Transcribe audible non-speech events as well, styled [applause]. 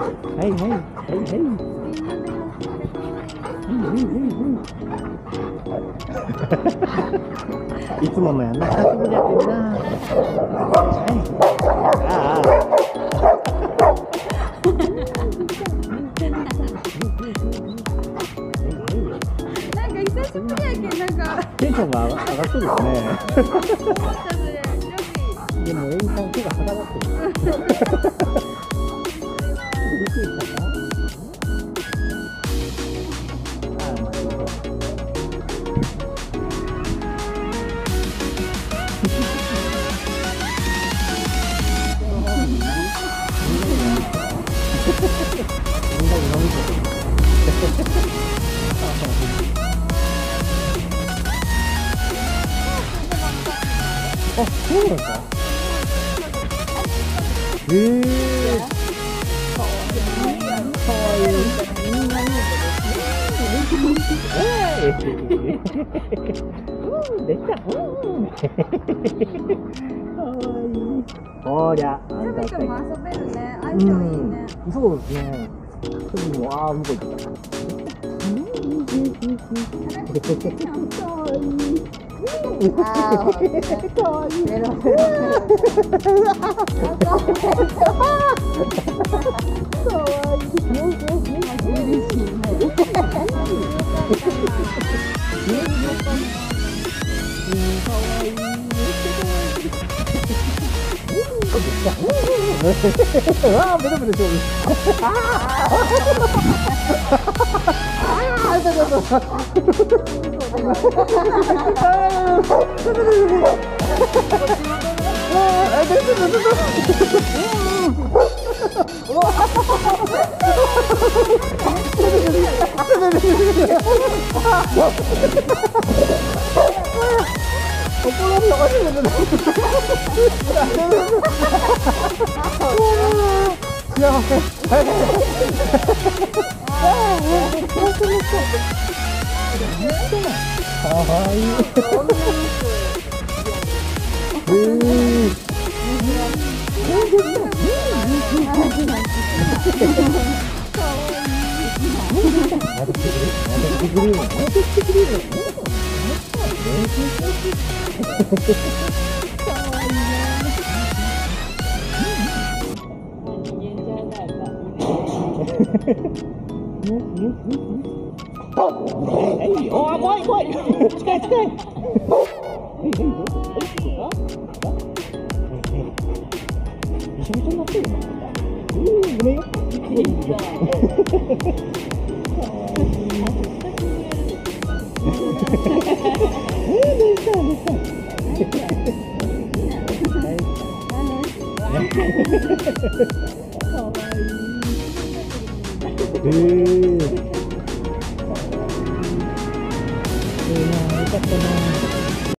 はいはいはいはい。いつものやんな。久しぶりやってんな。はい。ああ。なんか久しぶりやけんなんかテンションが上がっとるですねでもエイさん手が離がってる [laughs] みんなに飲み込むあ、そうなんですかへほりゃあんた食べても遊べるね。相う性いいね。ん、そうですね。次も、ああ、向こう行った。かわいい。あーかわいい。ベロベロかわいい。嬉しいねわあ、ベロベロしてる。ああ、そうそうそう。かわいい。へえ。また来てくれる。また来てくれる。また来てくれる。はい、おー、怖いい。なってるな。うん、ごめんよ。かわいい。えー。ええな、よかったな。